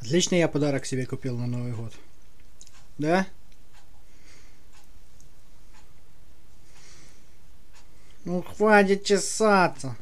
Отличный я подарок себе купил на Новый год. Да? Ну хватит чесаться.